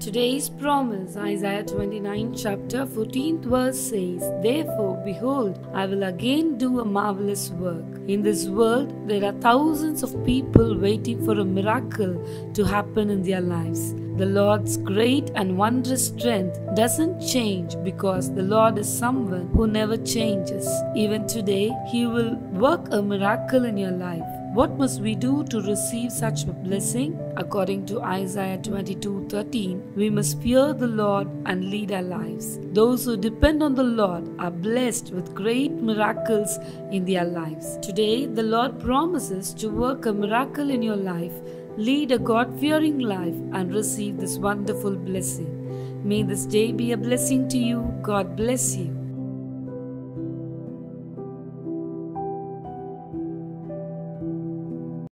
Today's promise, Isaiah 29, chapter 14th verse says, Therefore, behold, I will again do a marvelous work. In this world, there are thousands of people waiting for a miracle to happen in their lives. The Lord's great and wondrous strength doesn't change because the Lord is someone who never changes. Even today, He will work a miracle in your life. What must we do to receive such a blessing? According to Isaiah 22:13, we must fear the Lord and lead our lives. Those who depend on the Lord are blessed with great miracles in their lives. Today, the Lord promises to work a miracle in your life. Lead a God fearing life and receive this wonderful blessing. May this day be a blessing to you. God bless you.